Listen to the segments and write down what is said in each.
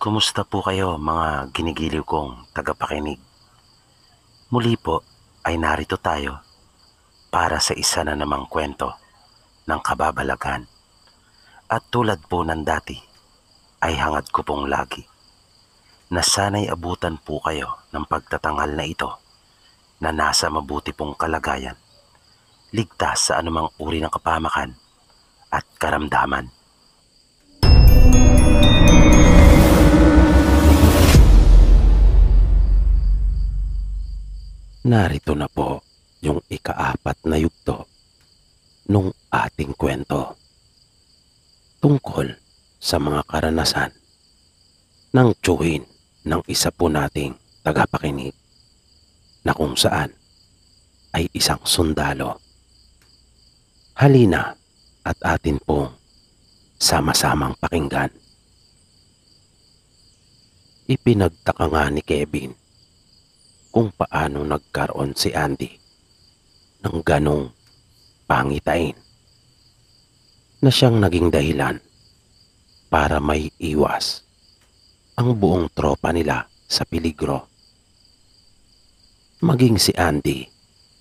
Kumusta po kayo mga ginigiliw kong tagapakinig? Muli po ay narito tayo para sa isa na namang kwento ng kababalagan. At tulad po ng dati ay hangad ko pong lagi na sana'y abutan po kayo ng pagtatanghal na ito na nasa mabuti pong kalagayan, ligtas sa anumang uri ng kapamakan at karamdaman. Narito na po yung ikaapat na yugto nung ating kwento tungkol sa mga karanasan ng tsuhin ng isa po nating tagapakinig na kung saan ay isang sundalo. Halina at atin pong sama-samang pakinggan. Ipinagtaka nga ni Kevin kung paano nagkaroon si Andy ng ganong pangitain na siyang naging dahilan para may iwas ang buong tropa nila sa peligro. Maging si Andy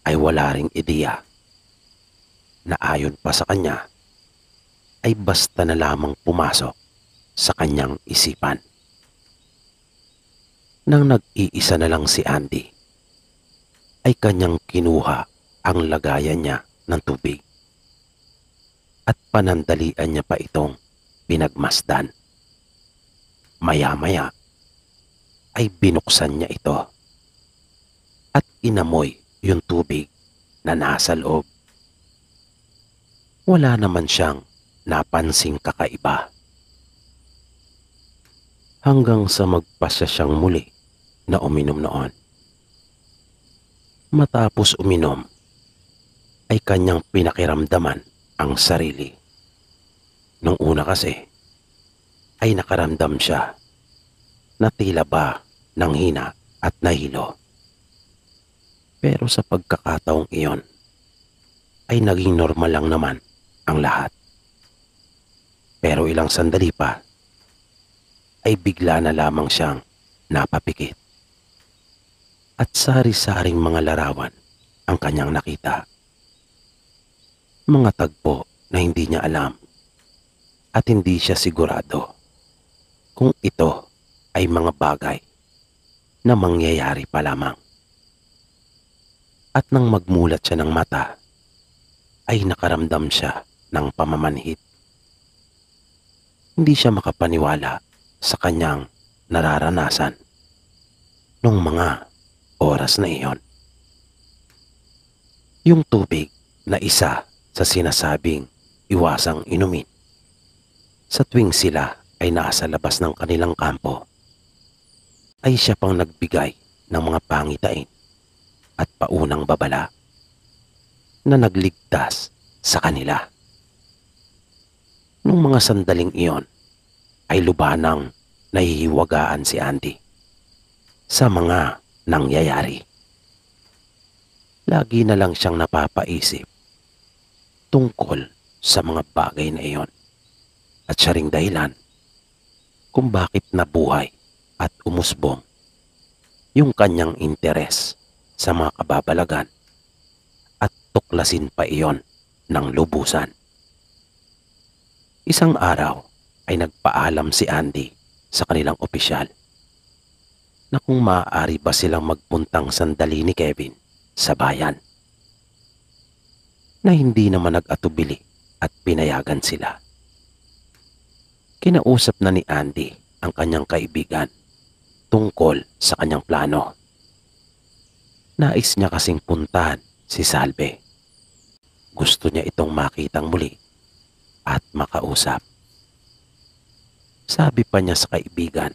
ay wala ring ideya na ayon pa sa kanya ay basta na lamang pumasok sa kanyang isipan nang nag-iisa na lang si Andy, ay kanyang kinuha ang lagayan niya ng tubig. At panandalian niya pa itong pinagmasdan. Maya-maya ay binuksan niya ito at inamoy yung tubig na nasa loob. Wala naman siyang napansing kakaiba. Hanggang sa magpasya siyang muli na uminom noon. Matapos uminom, ay kanyang pinakiramdaman ang sarili. Nung una kasi, ay nakaramdam siya na tila ba ng hina at nahilo. Pero sa pagkakataong iyon, ay naging normal lang naman ang lahat. Pero ilang sandali pa, ay bigla na lamang siyang napapikit at sari-saring mga larawan ang kanyang nakita. Mga tagpo na hindi niya alam at hindi siya sigurado kung ito ay mga bagay na mangyayari pa lamang. At nang magmulat siya ng mata, ay nakaramdam siya ng pamamanhit. Hindi siya makapaniwala sa kanyang nararanasan nung mga oras na iyon. Yung tubig na isa sa sinasabing iwasang inumin sa tuwing sila ay nasa labas ng kanilang kampo ay siya pang nagbigay ng mga pangitain at paunang babala na nagligtas sa kanila. Nung mga sandaling iyon ay lubanang nahihiwagaan si Andy sa mga nangyayari. Lagi na lang siyang napapaisip tungkol sa mga bagay na iyon at siya ring dahilan kung bakit nabuhay at umusbong yung kanyang interes sa mga kababalagan at tuklasin pa iyon ng lubusan. Isang araw ay nagpaalam si Andy sa kanilang opisyal na kung maaari ba silang magpuntang sandali ni Kevin sa bayan. Na hindi naman nag-atubili at pinayagan sila. Kinausap na ni Andy ang kanyang kaibigan tungkol sa kanyang plano. Nais niya kasing puntahan si Salve. Gusto niya itong makitang muli at makausap. Sabi pa niya sa kaibigan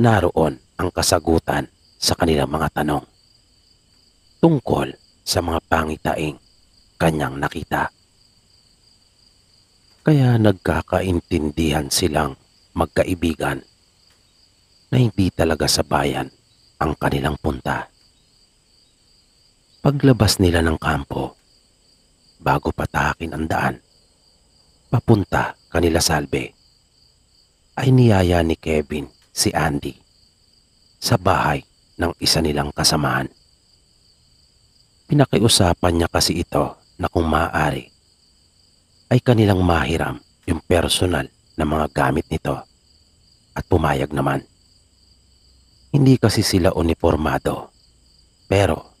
naroon ang kasagutan sa kanilang mga tanong tungkol sa mga pangitaing kanyang nakita. Kaya nagkakaintindihan silang magkaibigan na hindi talaga sa bayan ang kanilang punta. Paglabas nila ng kampo, bago patakin ang daan, papunta kanila salbe, ay niyaya ni Kevin si Andy sa bahay ng isa nilang kasamahan. Pinakiusapan niya kasi ito na kung maaari ay kanilang mahiram yung personal na mga gamit nito at pumayag naman. Hindi kasi sila uniformado pero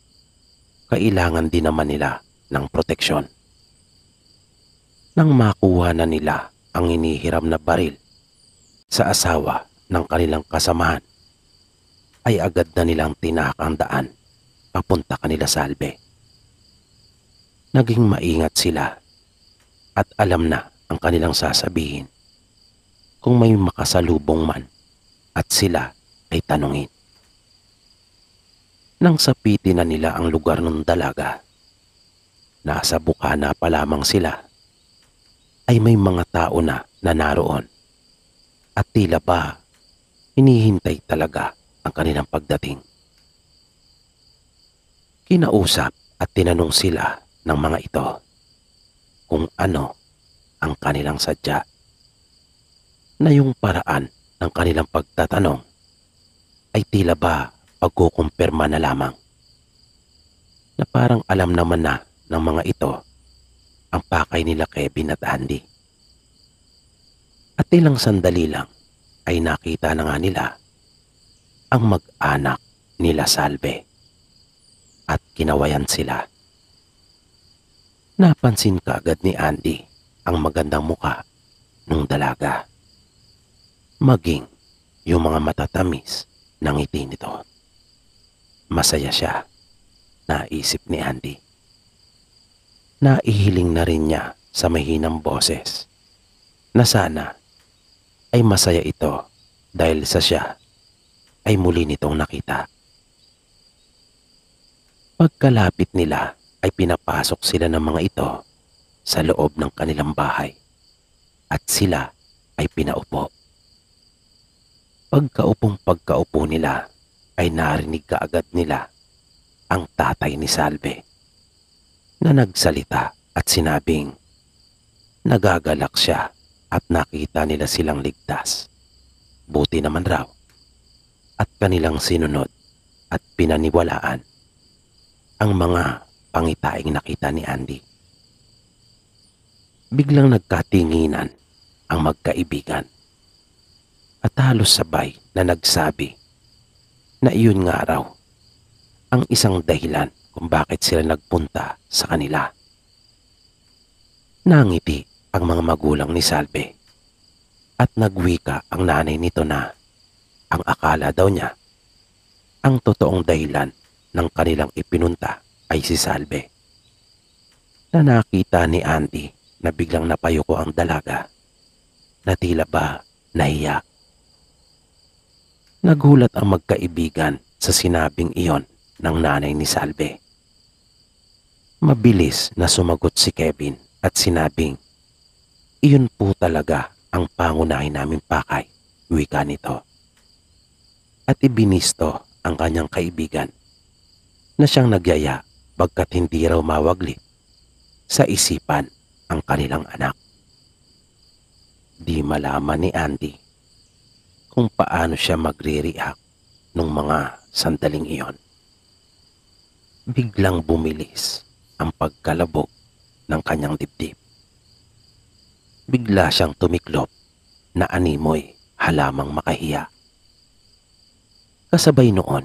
kailangan din naman nila ng proteksyon. Nang makuha na nila ang inihiram na baril sa asawa ng kanilang kasamahan, ay agad na nilang tinakang papunta kanila salbe. Naging maingat sila at alam na ang kanilang sasabihin kung may makasalubong man at sila ay tanungin. Nang sapitin na nila ang lugar ng dalaga, nasa bukana pa lamang sila, ay may mga tao na na naroon at tila ba hinihintay talaga ang kanilang pagdating. Kinausap at tinanong sila ng mga ito kung ano ang kanilang sadya na yung paraan ng kanilang pagtatanong ay tila ba pagkukumpirma na lamang. Na parang alam naman na ng mga ito ang pakay nila Kevin at Andy. At ilang sandali lang ay nakita na nga nila ang mag-anak nila Salve at kinawayan sila. Napansin kaagad ni Andy ang magandang muka ng dalaga. Maging yung mga matatamis ng ngiti nito. Masaya siya, naisip ni Andy. Naihiling na rin niya sa mahinang boses na sana ay masaya ito dahil sa siya ay muli nitong nakita. Pagkalapit nila ay pinapasok sila ng mga ito sa loob ng kanilang bahay at sila ay pinaupo. Pagkaupong pagkaupo nila ay narinig kaagad nila ang tatay ni Salve na nagsalita at sinabing nagagalak siya at nakita nila silang ligtas. Buti naman raw at kanilang sinunod at pinaniwalaan ang mga pangitaing nakita ni Andy. Biglang nagkatinginan ang magkaibigan at halos sabay na nagsabi na iyon nga raw ang isang dahilan kung bakit sila nagpunta sa kanila. Nangiti ang mga magulang ni Salve at nagwika ang nanay nito na ang akala daw niya ang totoong dahilan ng kanilang ipinunta ay si Salve. Na nakita ni Andy na biglang napayuko ang dalaga na tila ba nahiya Nagulat ang magkaibigan sa sinabing iyon ng nanay ni Salve. Mabilis na sumagot si Kevin at sinabing, iyon po talaga ang pangunahin namin pakay, wika nito. At ibinisto ang kanyang kaibigan na siyang nagyaya bagkat hindi raw mawagli sa isipan ang kanilang anak. Di malaman ni Andy kung paano siya magre-react nung mga sandaling iyon. Biglang bumilis ang pagkalabog ng kanyang dibdib. Bigla siyang tumiklop na animoy halamang makahiya. Kasabay noon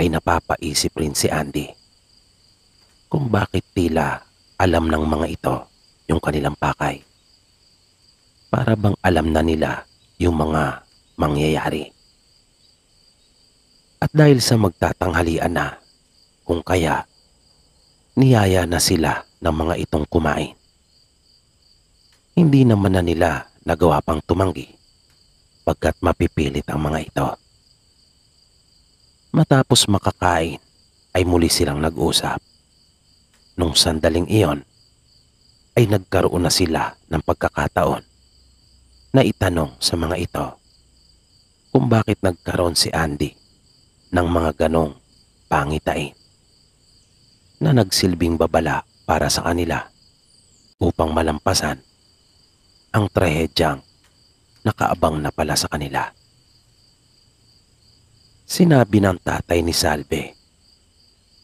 ay napapaisip rin si Andy kung bakit tila alam ng mga ito yung kanilang pakay. Para bang alam na nila yung mga mangyayari. At dahil sa magtatanghalian na, kung kaya, niyaya na sila ng mga itong kumain. Hindi naman na nila nagawa pang tumanggi pagkat mapipilit ang mga ito. Matapos makakain ay muli silang nag-usap. Nung sandaling iyon ay nagkaroon na sila ng pagkakataon na itanong sa mga ito kung bakit nagkaroon si Andy ng mga ganong pangitain na nagsilbing babala para sa kanila upang malampasan ang trahedyang nakaabang na pala sa kanila. Sinabi ng tatay ni Salve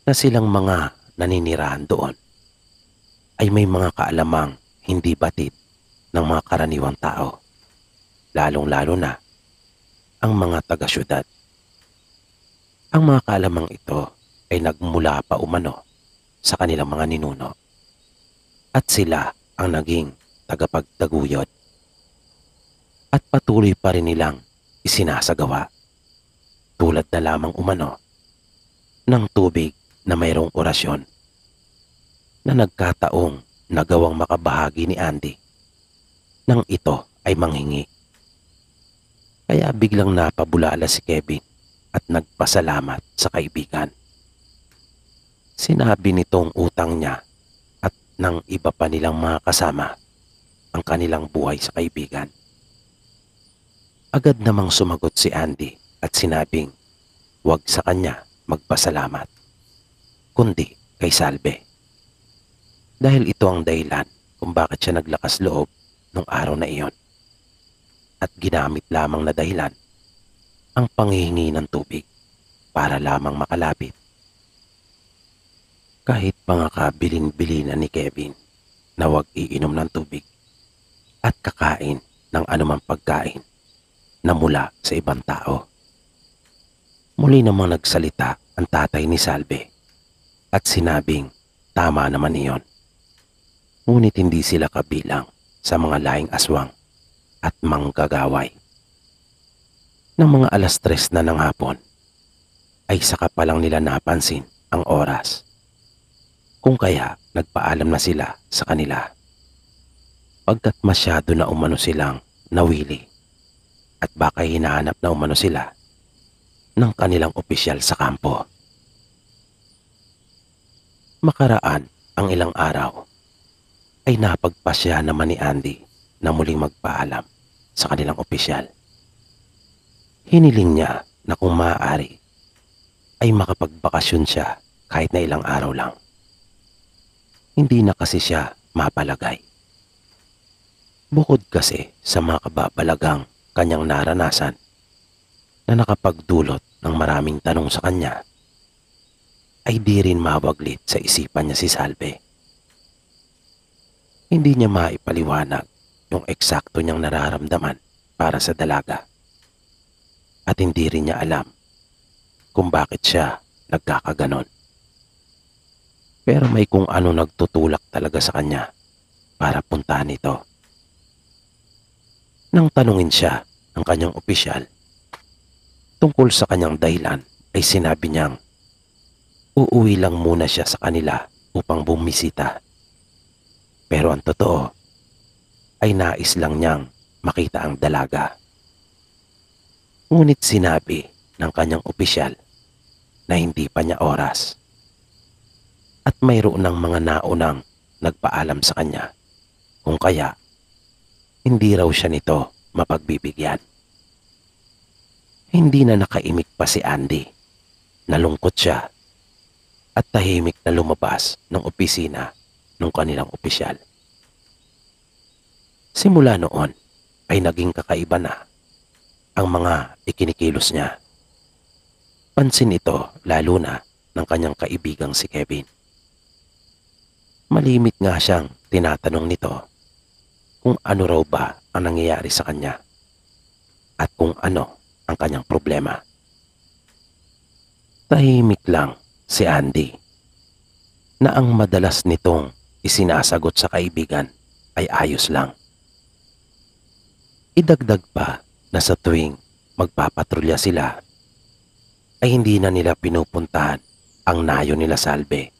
na silang mga naninirahan doon. Ay may mga kaalamang hindi batid ng mga karaniwang tao, lalong-lalo na ang mga taga-syudad. Ang mga kaalamang ito ay nagmula pa umano sa kanilang mga ninuno. At sila ang naging tagapagtaguyod. At patuloy pa rin nilang isinasagawa. Tulad na lamang umano ng tubig na mayroong orasyon na nagkataong nagawang makabahagi ni Andy nang ito ay manghingi. Kaya biglang napabulala si Kevin at nagpasalamat sa kaibigan. Sinabi nitong utang niya at ng iba pa nilang mga kasama ang kanilang buhay sa kaibigan. Agad namang sumagot si Andy at sinabing huwag sa kanya magpasalamat, kundi kay Salve. Dahil ito ang dahilan kung bakit siya naglakas loob nung araw na iyon. At ginamit lamang na dahilan ang panghihingi ng tubig para lamang makalapit. Kahit mga kabilin-bilinan ni Kevin na huwag iinom ng tubig at kakain ng anumang pagkain na mula sa ibang tao. Muli namang nagsalita ang tatay ni Salve at sinabing tama naman iyon ngunit hindi sila kabilang sa mga laing aswang at manggagaway. Nang mga alas tres na ng hapon, ay saka pa lang nila napansin ang oras. Kung kaya nagpaalam na sila sa kanila. Pagkat masyado na umano silang nawili at baka hinahanap na umano sila ng kanilang opisyal sa kampo. Makaraan ang ilang araw ay napagpasya naman ni Andy na muling magpaalam sa kanilang opisyal. Hiniling niya na kung maaari ay makapagbakasyon siya kahit na ilang araw lang. Hindi na kasi siya mapalagay. Bukod kasi sa mga kababalagang kanyang naranasan na nakapagdulot ng maraming tanong sa kanya, ay di rin mawaglit sa isipan niya si Salve hindi niya maipaliwanag yung eksakto niyang nararamdaman para sa dalaga. At hindi rin niya alam kung bakit siya nagkakaganon. Pero may kung ano nagtutulak talaga sa kanya para puntahan ito. Nang tanungin siya ng kanyang opisyal tungkol sa kanyang dahilan ay sinabi niyang uuwi lang muna siya sa kanila upang bumisita pero ang totoo ay nais lang niyang makita ang dalaga. Ngunit sinabi ng kanyang opisyal na hindi pa niya oras. At mayroon ng mga naunang nagpaalam sa kanya kung kaya hindi raw siya nito mapagbibigyan. Hindi na nakaimik pa si Andy. Nalungkot siya at tahimik na lumabas ng opisina ng kanilang opisyal. Simula noon ay naging kakaiba na ang mga ikinikilos niya. Pansin ito lalo na ng kanyang kaibigang si Kevin. Malimit nga siyang tinatanong nito kung ano raw ba ang nangyayari sa kanya at kung ano ang kanyang problema. Tahimik lang si Andy na ang madalas nitong isinasagot sa kaibigan ay ayos lang. Idagdag pa na sa tuwing magpapatrolya sila ay hindi na nila pinupuntahan ang nayo nila salbe.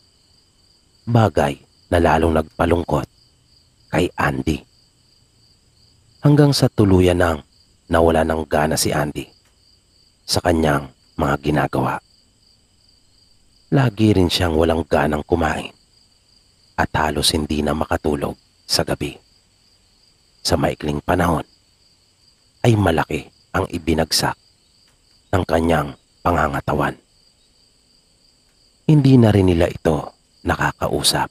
Bagay na lalong nagpalungkot kay Andy. Hanggang sa tuluyan nang nawala ng gana si Andy sa kanyang mga ginagawa. Lagi rin siyang walang ganang kumain at halos hindi na makatulog sa gabi. Sa maikling panahon ay malaki ang ibinagsak ng kanyang pangangatawan. Hindi na rin nila ito nakakausap.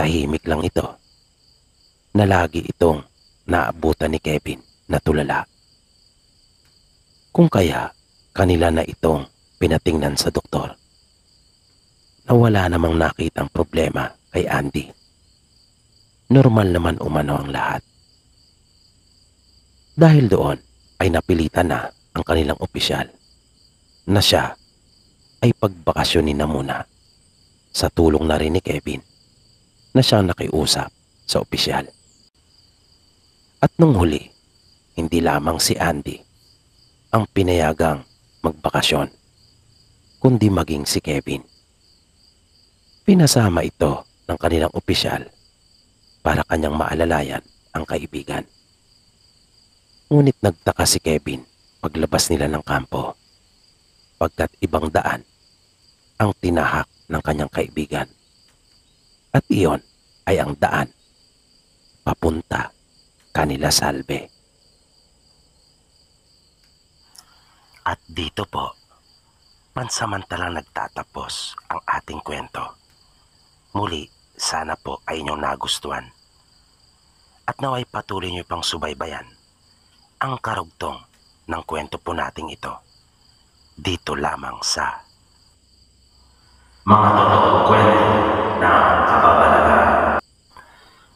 Tahimik lang ito na lagi itong naabutan ni Kevin na tulala. Kung kaya kanila na itong pinatingnan sa doktor na wala namang nakitang problema kay Andy. Normal naman umano ang lahat. Dahil doon ay napilitan na ang kanilang opisyal na siya ay pagbakasyonin na muna sa tulong na rin ni Kevin na siyang nakiusap sa opisyal. At nung huli, hindi lamang si Andy ang pinayagang magbakasyon, kundi maging si Kevin. Pinasama ito ng kanilang opisyal para kanyang maalalayan ang kaibigan. Ngunit nagtaka si Kevin paglabas nila ng kampo pagkat ibang daan ang tinahak ng kanyang kaibigan. At iyon ay ang daan papunta kanila salve. At dito po, pansamantalang nagtatapos ang ating kwento. Muli, sana po ay inyong nagustuhan. At naway patuloy niyo pang subaybayan ang karugtong ng kwento po nating ito. Dito lamang sa mga totoong kwento ng kababalagan.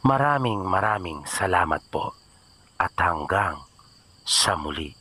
Maraming maraming salamat po at hanggang sa muli.